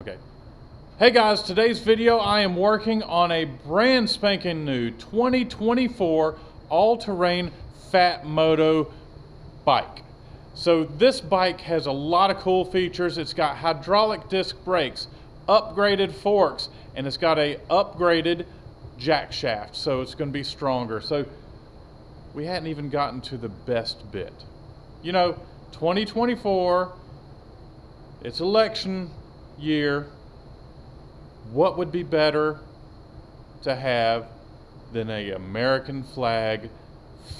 Okay. Hey guys, today's video I am working on a brand spanking new 2024 all-terrain Phatmoto bike. So this bike has a lot of cool features. It's got hydraulic disc brakes, upgraded forks, and it's got a upgraded jack shaft. So it's going to be stronger. So we hadn't even gotten to the best bit. You know, 2024, it's election year. What would be better to have than a American flag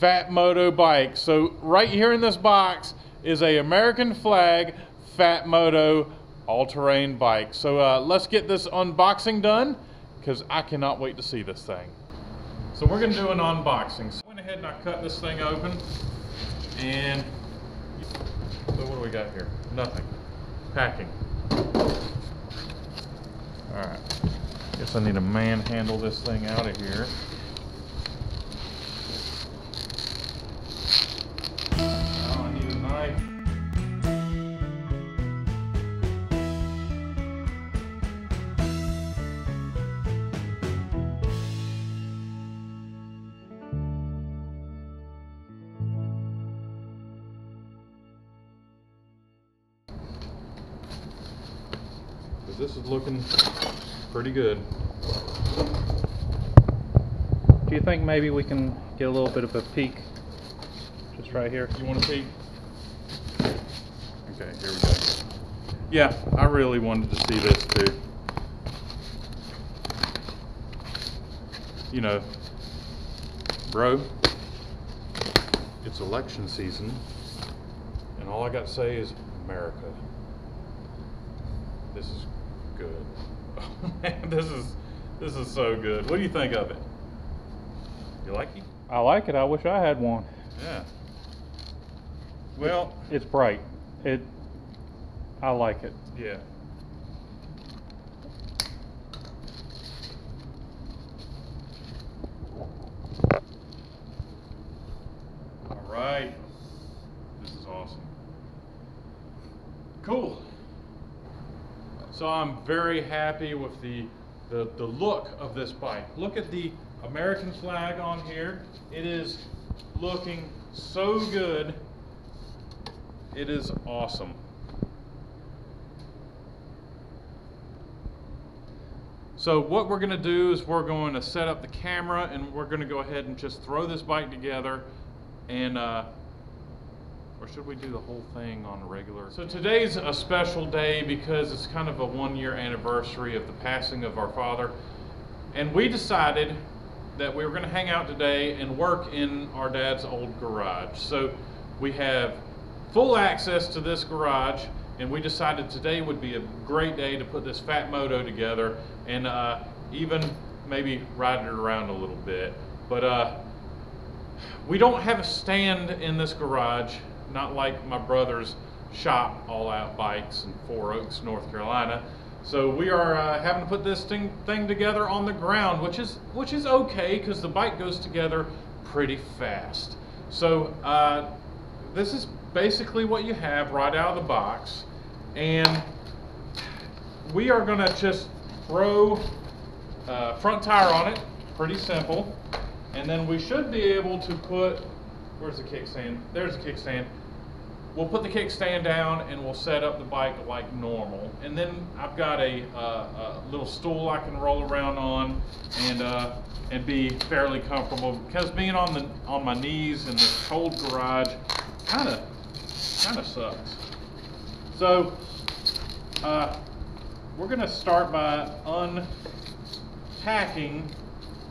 Phatmoto bike? So right here in this box is a American flag Phatmoto all-terrain bike. So uh, let's get this unboxing done because I cannot wait to see this thing. So we're gonna do an unboxing. So I went ahead and I cut this thing open and so what do we got here? Nothing. Packing. Alright. Guess I need to manhandle this thing out of here. Pretty good. Do you think maybe we can get a little bit of a peek just right here? You want to peek? Okay, here we go. Yeah, I really wanted to see this too. You know, bro, it's election season, and all I got to say is America. This is good. Oh, man, this is this is so good. What do you think of it? You like it? I like it. I wish I had one. Yeah. Well, It's bright. It. I like it. yeah. All right. This is awesome. Cool. So I'm very happy with the, the, the look of this bike. Look at the American flag on here. It is looking so good. It is awesome. So what we're going to do is we're going to set up the camera and we're going to go ahead and just throw this bike together and uh, or should we do the whole thing on a regular? So today's a special day because it's kind of a one year anniversary of the passing of our father. And we decided that we were going to hang out today and work in our dad's old garage. So we have full access to this garage and we decided today would be a great day to put this Phatmoto together and uh, even maybe ride it around a little bit. But uh, we don't have a stand in this garage, not like my brother's shop, All Out Bikes in Four Oaks, North Carolina. So we are uh, having to put this thing, thing together on the ground, which is which is okay because the bike goes together pretty fast. So uh, this is basically what you have right out of the box, and we are going to just throw uh, front tire on it, pretty simple. And then we should be able to put, where's the kickstand? There's the kickstand. We'll put the kickstand down and we'll set up the bike like normal. And then I've got a, uh, a little stool I can roll around on and uh, and be fairly comfortable because being on the on my knees in this cold garage kind of kind of sucks. So uh, we're gonna start by unpacking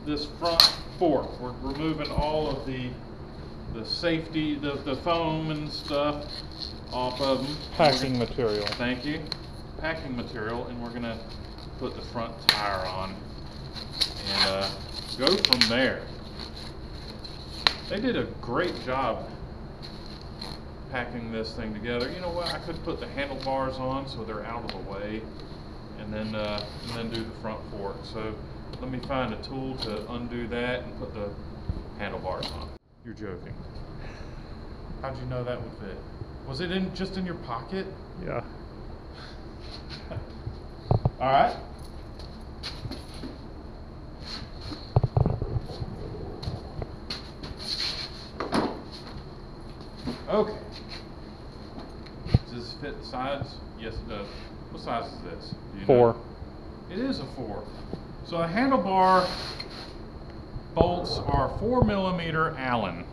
this front fork. We're removing all of the the safety, the, the foam and stuff off of them. Packing material. Thank you. Packing material, and we're gonna put the front tire on and uh, go from there. They did a great job packing this thing together. You know what? I could put the handlebars on so they're out of the way, and then uh, and then do the front fork. So let me find a tool to undo that and put the handlebars on. You're joking. How'd you know that would fit? Was it in just in your pocket? Yeah. All right. Okay. Does this fit the sides? Yes, it does. What size is this? You know? Four. It is a four. So the handlebar bolts are four millimeter Allen.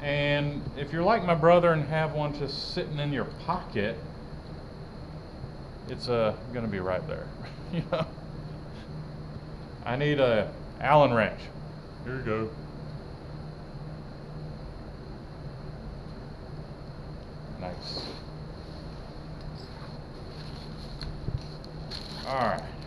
And if you're like my brother and have one just sitting in your pocket, it's uh, gonna be right there. you know? I need a Allen wrench. Here you go. Nice. All right.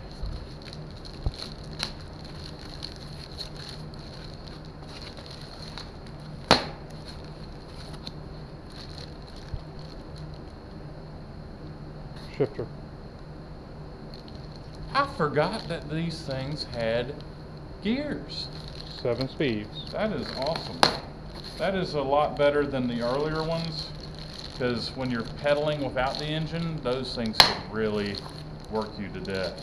Shifter. I forgot that these things had gears. Seven speeds. That is awesome. That is a lot better than the earlier ones because when you're pedaling without the engine, those things could really work you to death.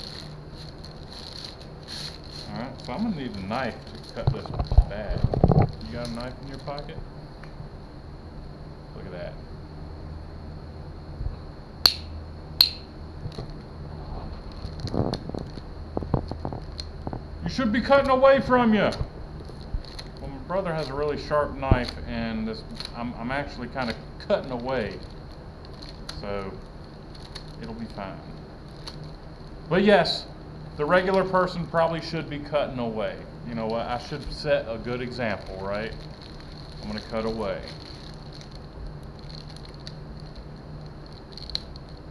Alright, so I'm gonna need a knife to cut this bag. You got a knife in your pocket? Look at that. You should be cutting away from you. Well, my brother has a really sharp knife, and this I'm, I'm actually kind of cutting away, so it'll be fine. But yes, the regular person probably should be cutting away. You know what? I should set a good example, right? I'm gonna cut away.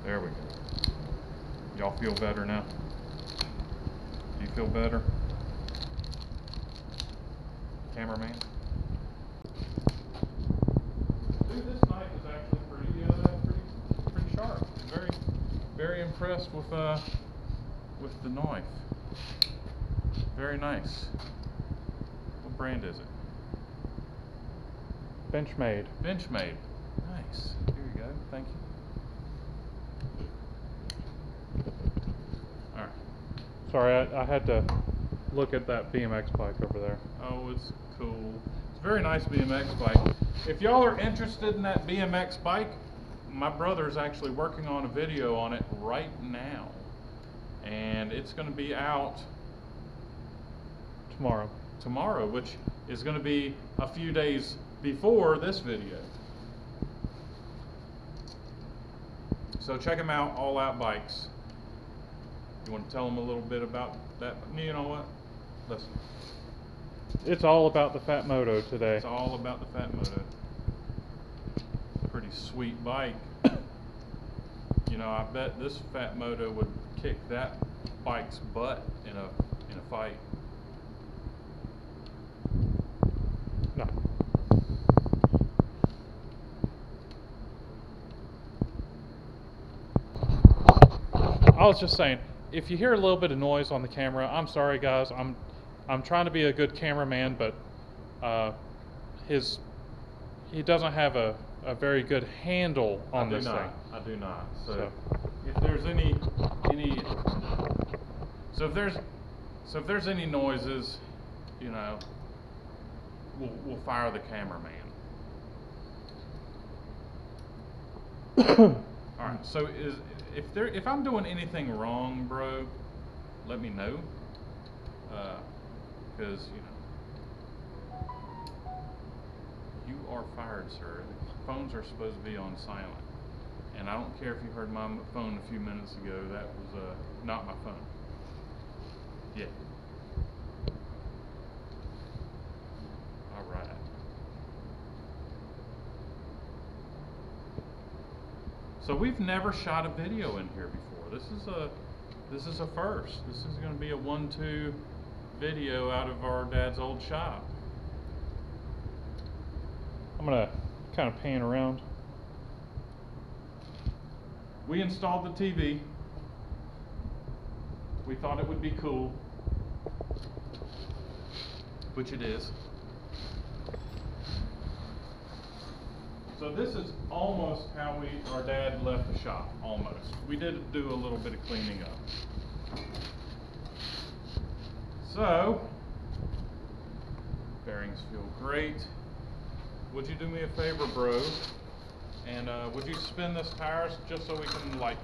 There we go. Y'all feel better now? Do you feel better? Cameraman? Dude, this knife is actually pretty, uh, pretty, pretty sharp. Very, very impressed with, uh, with the knife. Very nice. What brand is it? Benchmade. Benchmade. Nice. Here you go. Thank you. Alright. Sorry, I, I had to look at that BMX bike over there. Oh, it's cool. It's a very nice BMX bike. If y'all are interested in that BMX bike, my brother is actually working on a video on it right now. And it's going to be out Tomorrow. tomorrow, which is going to be a few days before this video. So check them out, All Out Bikes. You want to tell them a little bit about that? You know what? Listen. It's all about the Phatmoto today. It's all about the Phatmoto. Pretty sweet bike. You know, I bet this Phatmoto would kick that bike's butt in a in a fight. No. I was just saying, if you hear a little bit of noise on the camera, I'm sorry, guys. I'm, I'm trying to be a good cameraman, but uh, his, he doesn't have a, a very good handle on I this not. thing. I do not. So, So- if there's any any so if there's so if there's any noises, you know, we'll we'll fire the cameraman. All right. So is if there if I'm doing anything wrong, bro, let me know. Because you know you are fired, sir. Phones are supposed to be on silent. And I don't care if you heard my phone a few minutes ago, that was uh, not my phone. Yeah. All right. So we've never shot a video in here before. This is a this is a first. This is going to be a one-two video out of our dad's old shop. I'm gonna kind of pan around. We installed the TV. We thought it would be cool, which it is. So this is almost how we, our dad left the shop, almost. We did do a little bit of cleaning up. So, bearings feel great. Would you do me a favor, bro? And uh, would you spin this tire just so we can like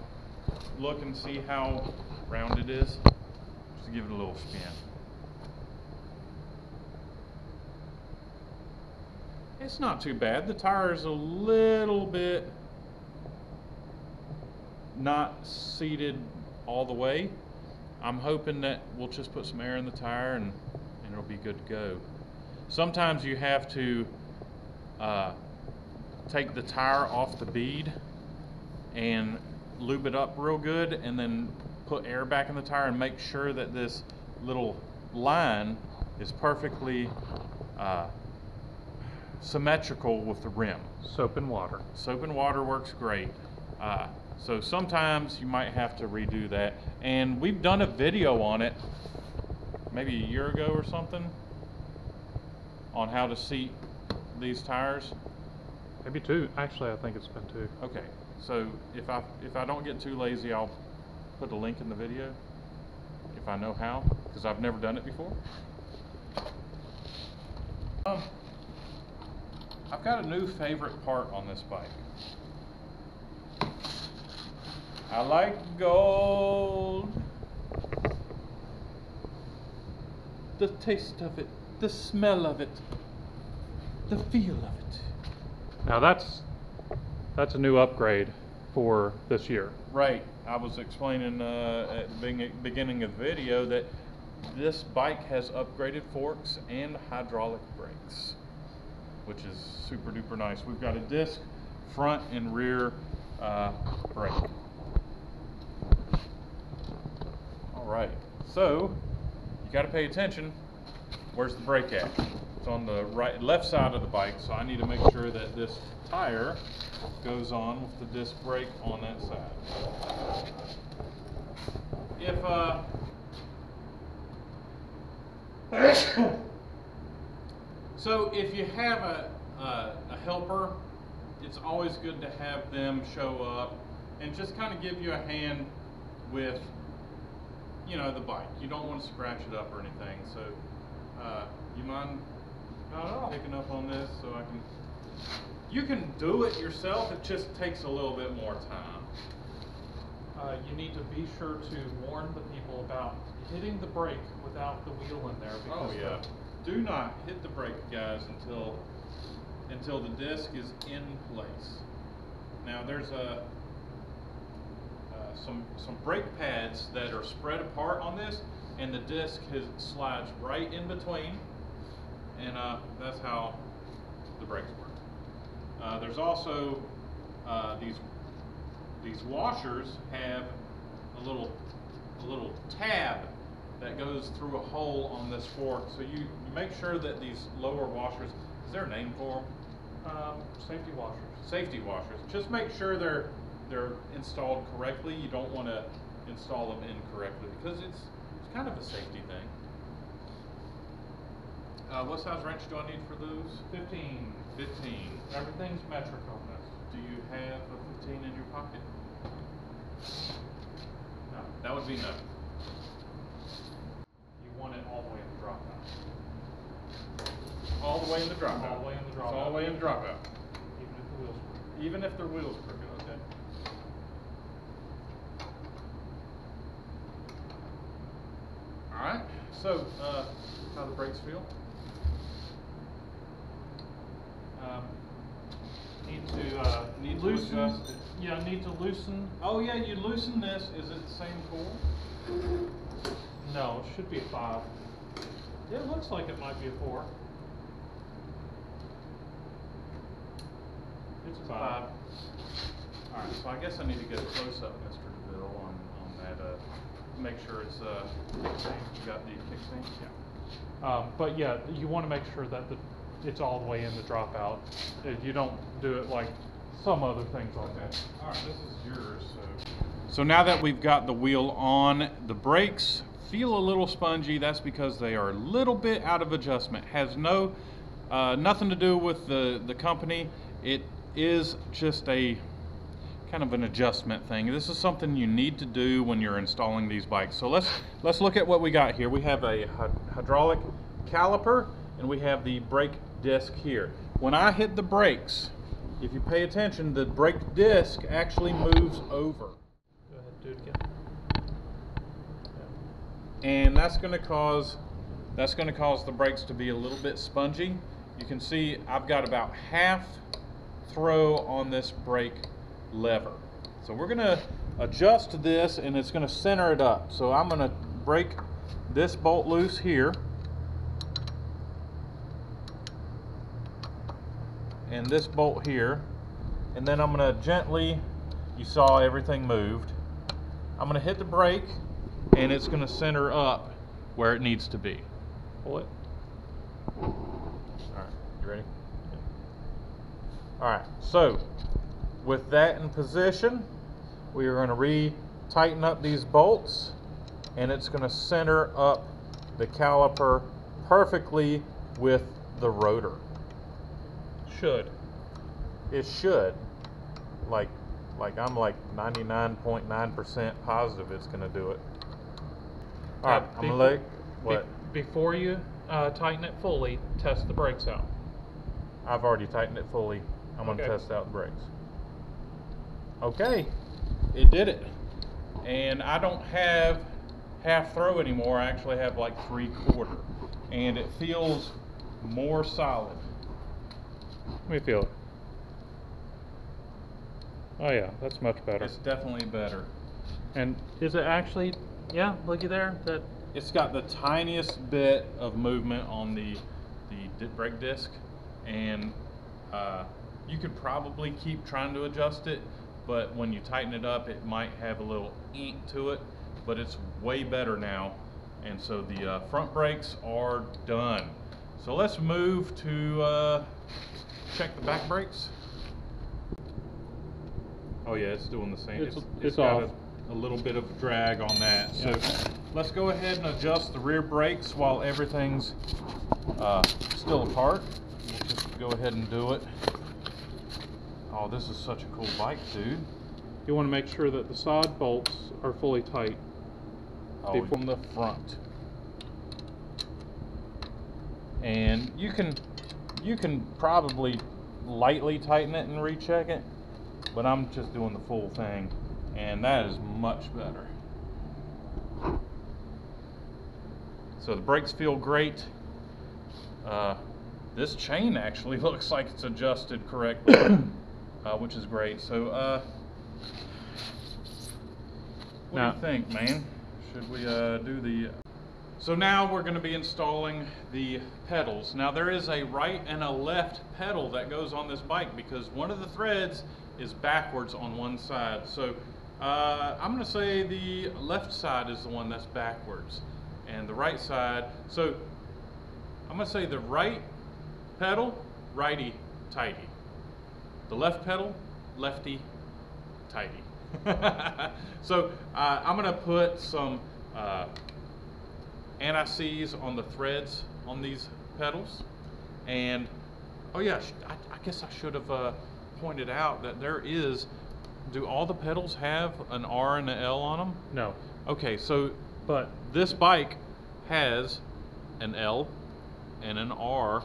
look and see how round it is? Just to give it a little spin. It's not too bad. The tire is a little bit not seated all the way. I'm hoping that we'll just put some air in the tire and, and it'll be good to go. Sometimes you have to uh, take the tire off the bead and lube it up real good and then put air back in the tire and make sure that this little line is perfectly uh, symmetrical with the rim. Soap and water. Soap and water works great. Uh, so sometimes you might have to redo that. And we've done a video on it maybe a year ago or something on how to seat these tires. Maybe two. Actually, I think it's been two. Okay, so if I if I don't get too lazy, I'll put a link in the video if I know how, because I've never done it before. Um, I've got a new favorite part on this bike. I like gold. The taste of it, the smell of it, the feel of it. Now that's that's a new upgrade for this year. Right. I was explaining uh, at the beginning of the video that this bike has upgraded forks and hydraulic brakes, which is super duper nice. We've got a disc front and rear uh, brake. All right. So you got to pay attention. Where's the brake at? It's on the right, left side of the bike. So I need to make sure that this tire goes on with the disc brake on that side. If uh, so, if you have a, a a helper, it's always good to have them show up and just kind of give you a hand with you know, the bike. You don't want to scratch it up or anything. So, uh, you mind Not at all. picking up on this so I can? You can do it yourself. It just takes a little bit more time. Uh, you need to be sure to warn the people about hitting the brake without the wheel in there. Oh yeah. Do not hit the brake, guys, until until the disc is in place. Now there's a some some brake pads that are spread apart on this, and the disc has, slides right in between, and uh, that's how the brakes work. Uh, there's also uh, these these washers have a little a little tab that goes through a hole on this fork. So you, you make sure that these lower washers, is there a name for them? um, safety washers. Safety washers. Just make sure they're they're installed correctly. You don't want to install them incorrectly because it's it's kind of a safety thing. Uh, what size wrench do I need for those? Fifteen. 15. Everything's metric on this. Do you have a 15 in your pocket? No. That would be no. You want it all the way in the dropout. All the way in the dropout. All the way in the It's all the way in the dropout. Even if the wheels were. Even if their wheels crooked, okay? Alright, so, uh, how the brakes feel? Um, need to, uh, Need to loosen. adjust. Yeah, need to loosen. Oh yeah, you loosen this, is it the same tool? No, it should be a five. It looks like it might be a four. It's a five. Alright, so I guess I need to get a close-up, Mr. DeVille, on, on that, uh, make sure it's, uh, you got the? Yeah. Um, but yeah, you want to make sure that the, it's all the way in the dropout. You don't do it like some other things Okay, that. all right, this is yours, so. So now that we've got the wheel on, the brakes feel a little spongy. That's because they are a little bit out of adjustment. Has no, uh, nothing to do with the, the company. It is just a kind of an adjustment thing. This is something you need to do when you're installing these bikes. So let's let's look at what we got here. We have a hydraulic caliper and we have the brake disc here. When I hit the brakes, if you pay attention, the brake disc actually moves over. Go ahead, do it again. and that's going to cause that's going to cause the brakes to be a little bit spongy. You can see I've got about half throw on this brake lever. So we're going to adjust this and it's going to center it up. So I'm going to break this bolt loose here. And this bolt here. And then I'm going to gently, you saw everything moved. I'm going to hit the brake and it's going to center up where it needs to be. Pull it. All right, you ready? All right, so with that in position, we are going to re-tighten up these bolts and it's going to center up the caliper perfectly with the rotor. Should. It should, like, like I'm like 99.9% positive it's going to do it. All right, Uh, I'm gonna befo- let, be- what? before you uh, tighten it fully, test the brakes out. I've already tightened it fully. I'm gonna test out the brakes. Okay, it did it. And I don't have half throw anymore. I actually have like three quarter. And it feels more solid. Let me feel it. Oh yeah, that's much better. It's definitely better. And is it actually? Yeah, looky there. That It's got the tiniest bit of movement on the the brake disc, and uh, you could probably keep trying to adjust it, but when you tighten it up, it might have a little ink to it. But it's way better now, and so the uh, front brakes are done. So let's move to uh, check the back brakes. Oh yeah, it's doing the same. It's- it's it's got. A, a little bit of drag on that. So let's go ahead and adjust the rear brakes while everything's uh, still apart. We'll just go ahead and do it. Oh, this is such a cool bike, dude. you want to make sure that the side bolts are fully tight. Oh, from the front. And you can you can probably lightly tighten it and recheck it, but I'm just doing the full thing, and that is much better. So the brakes feel great. Uh, this chain actually looks like it's adjusted correctly, uh, which is great. So, uh, what Now- do you think, man? Should we uh, do the? So now we're going to be installing the pedals. Now there is a right and a left pedal that goes on this bike because one of the threads is backwards on one side. So uh, I'm going to say the left side is the one that's backwards, and the right side. So I'm going to say the right pedal, righty tighty. The left pedal, lefty tighty. so uh, I'm gonna put some uh, anti-seize on the threads on these pedals, and oh yeah, I, I guess I should have uh, pointed out that there is. Do all the pedals have an R and an L on them? No, Okay, so but this bike has an L and an R,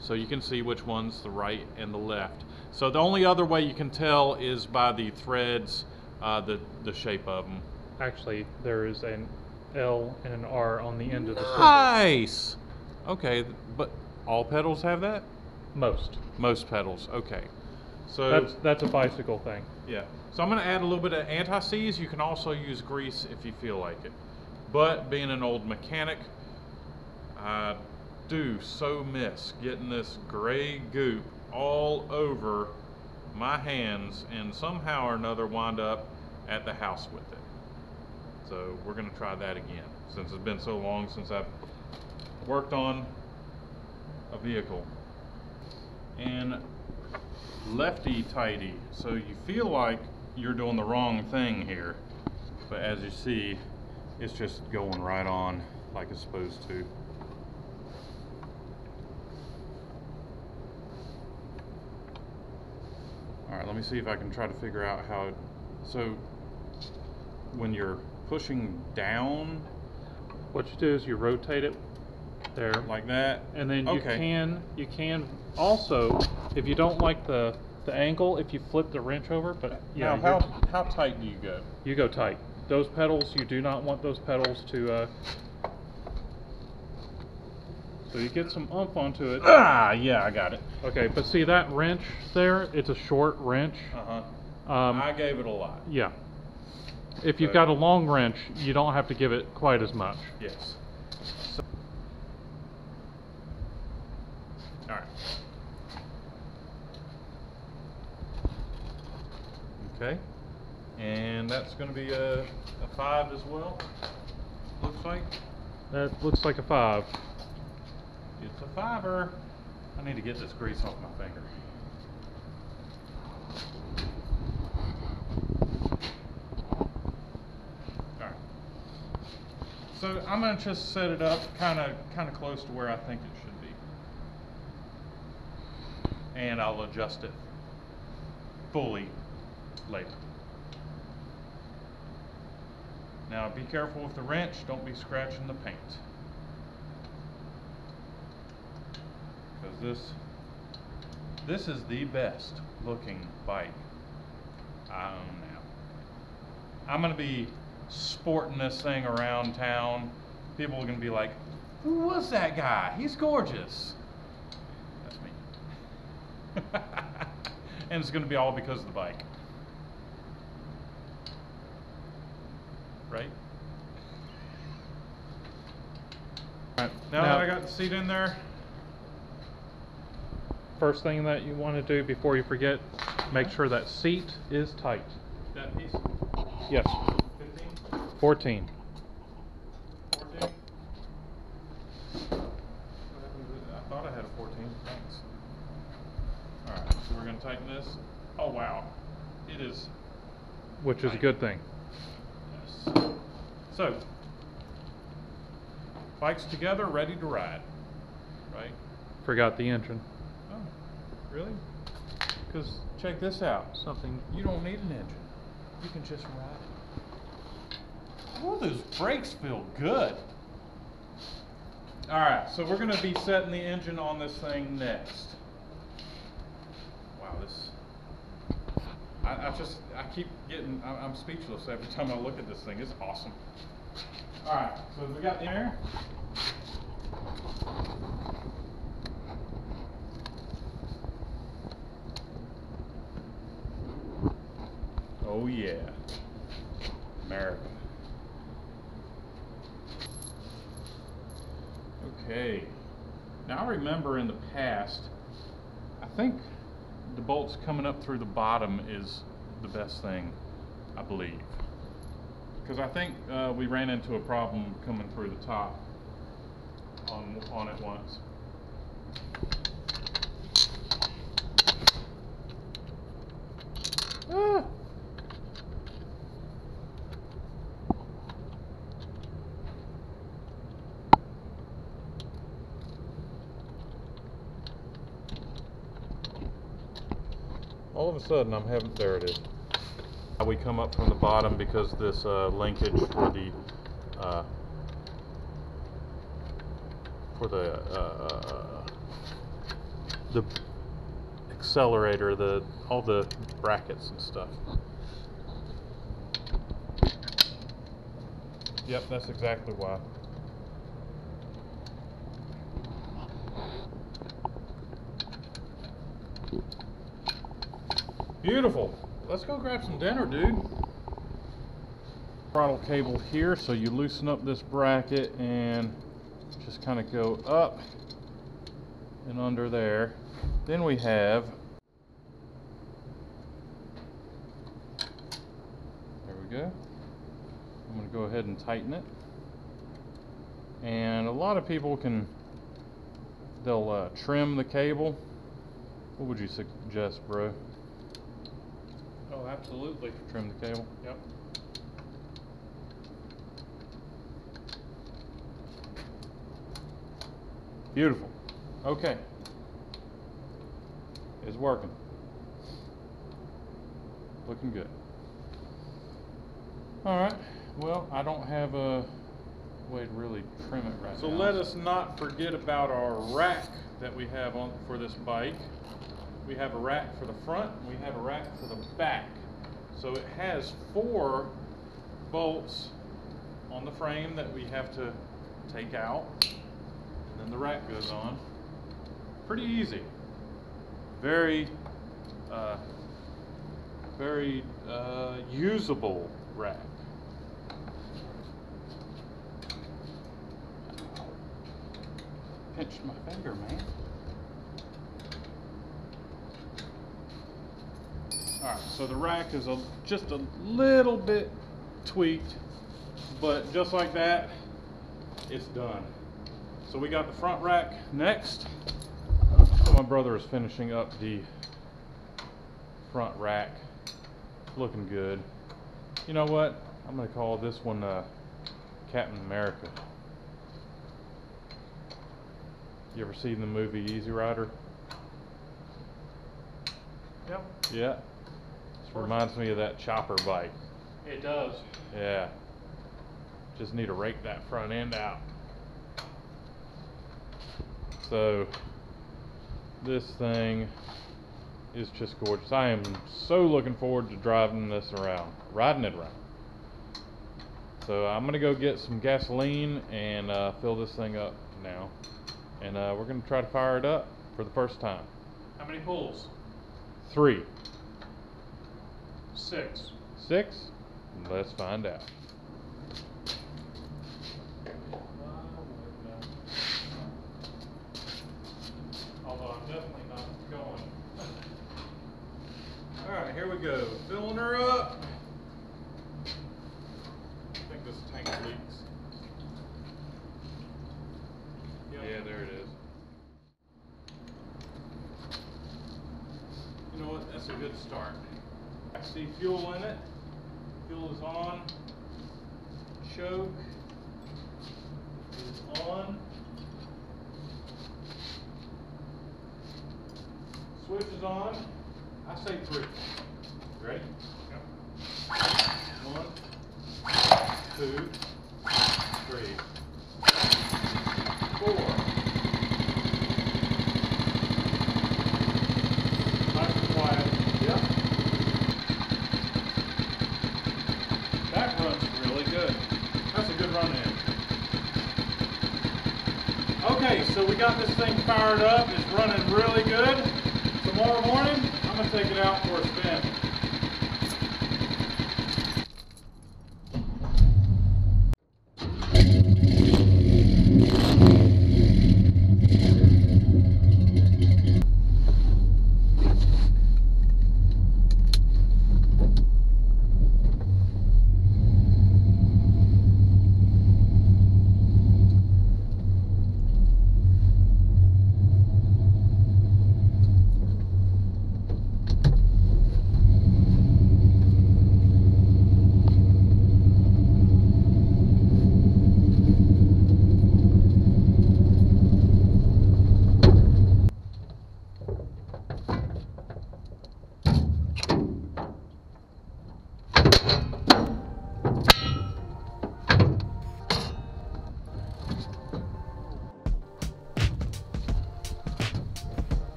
so you can see which one's the right and the left. So the only other way you can tell is by the threads, uh, the the shape of them. actually there is an L and an R on the end of the symbol. Nice. Okay, but all pedals have that. Most. Most pedals. Okay. So That's that's a bicycle thing. Yeah. So I'm going to add a little bit of anti-seize. You can also use grease if you feel like it. But being an old mechanic, I do so miss getting this gray goop all over my hands and somehow or another wind up at the house with it. So we're going to try that again since it's been so long since I've worked on a vehicle. And lefty tighty. So you feel like you're doing the wrong thing here. But as you see, it's just going right on like it's supposed to. Alright, let me see if I can try to figure out how, so, when you're pushing down What you do is you rotate it there. like that. And then you can, you can also, if you don't like the, the angle, if you flip the wrench over, but yeah, Now, how, how tight do you go? you go tight. Those pedals, you do not want those pedals to, uh, so you get some oomph onto it. Ah, yeah, I got it. Okay, but see that wrench there? It's a short wrench. Uh-huh. Um, I gave it a lot. yeah. If you've got a long wrench, you don't have to give it quite as much. Yes. Alright. Okay, and that's gonna be a, a five as well, looks like. That looks like a five. It's a fiver. I need to get this grease off my finger. Alright. So I'm gonna just set it up kinda, kinda close to where I think it should be. And I'll adjust it fully later. Now be careful with the wrench, don't be scratching the paint. Because this, this is the best looking bike I own now. I'm gonna be sporting this thing around town. People are gonna be like, who was that guy? He's gorgeous. That's me. and it's gonna be all because of the bike. Right? Alright, Now that I got the seat in there, First thing that you want to do before you forget, make sure that seat is tight. that piece, Yes. 15, 14. 14? What happened to- I thought I had a 14, thanks. Alright, so we're gonna tighten this. Oh, wow. It is, Which is a good thing. yes. So, bike's together, ready to ride, right? Forgot the engine. Really? Because check this out. Something. You don't need an engine. You can just ride it. Oh, those brakes feel good. All right, so we're going to be setting the engine on this thing next. Wow, this. I, I just, I keep getting, I, I'm speechless every time I look at this thing. It's awesome. All right, so we got the air. Oh yeah, America. Okay, now In the past, I think the bolts coming up through the bottom is the best thing, I believe. Because I think uh, we ran into a problem coming through the top on, on it once. Ah. All of a sudden, I'm having, there it is. We come up from the bottom because this uh, linkage for the, uh, for the, uh, the accelerator, the, all the brackets and stuff. Yep, that's exactly why. Beautiful. Let's go grab some dinner, dude. Throttle cable here, so you loosen up this bracket and just kind of go up and under there. Then we have There we go. I'm going to go ahead and tighten it. And a lot of people can they'll uh, trim the cable. What would you suggest, bro? Oh, absolutely. Trim the cable. Yep. Beautiful. Okay. It's working. looking good. All right. Well, I don't have a way to really trim it right So now. let us not forget about our rack that we have on for this bike. We have a rack for the front, and we have a rack for the back. So it has four bolts on the frame that we have to take out, and then the rack goes on. Pretty easy. Very, uh, very uh, usable rack. pinched my finger, man. Alright, so the rack is a, just a little bit tweaked, but just like that, it's done. So we got the front rack next. So my brother is finishing up the front rack. Looking good. You know what? I'm gonna call this one uh, Captain America. You ever seen the movie Easy Rider? Yep. Yeah. Reminds me of that chopper bike. It does. Yeah. Just need to rake that front end out. So, this thing is just gorgeous. I am so looking forward to driving this around, riding it around. So I'm gonna go get some gasoline and uh, fill this thing up now, and uh, we're gonna try to fire it up for the first time. How many pulls? Three, Six. six. Let's find out. Although I'm definitely not going. Alright, here we go. Filling her up. I think this tank leaks. Yep. Yeah, there it is. You know what? That's a good start. I see fuel in it. Fuel is on. Choke is on. Switch is on. I say three. Ready? One, two, three, four. Nice and quiet. Yep. That runs really good. That's a good run in. Okay, so we got this thing fired up. It's running really good. Tomorrow morning, I'm gonna take it out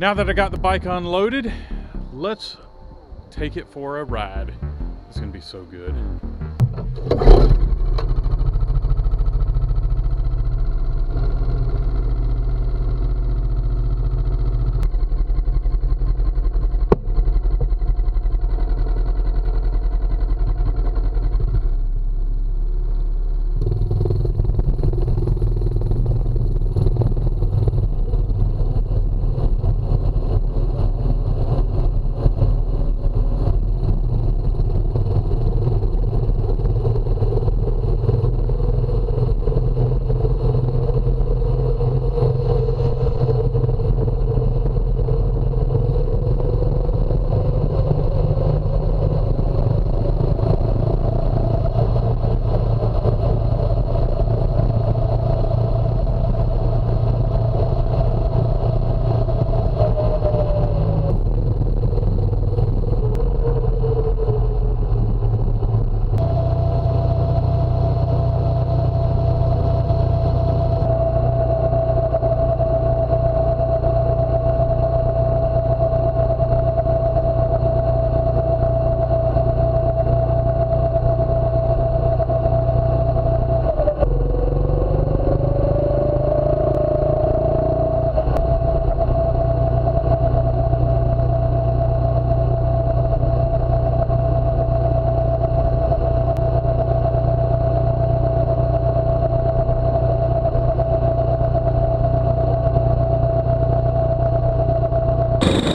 Now that I got the bike unloaded, let's take it for a ride. It's gonna be so good.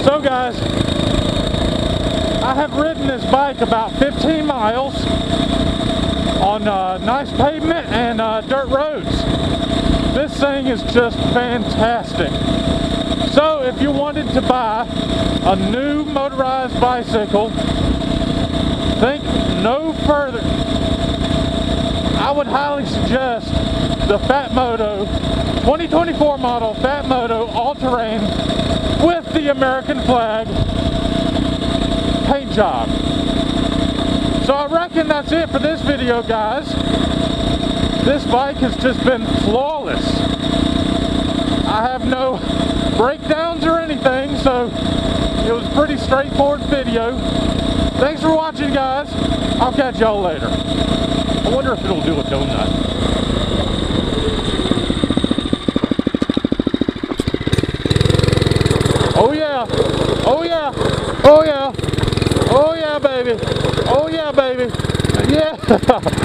So guys, I have ridden this bike about 15 miles on uh, nice pavement and uh, dirt roads. This thing is just fantastic. So if you wanted to buy a new motorized bicycle, think no further. I would highly suggest the Phatmoto 2024 model Phatmoto all-terrain with the American flag paint job. So I reckon that's it for this video guys. This bike has just been flawless. I have no breakdowns or anything, so it was pretty straightforward video. Thanks for watching guys. I'll catch y'all later. I wonder if it'll do a donut. Oh yeah. Oh yeah. Oh yeah. Oh yeah, baby. Oh yeah, baby. Yeah.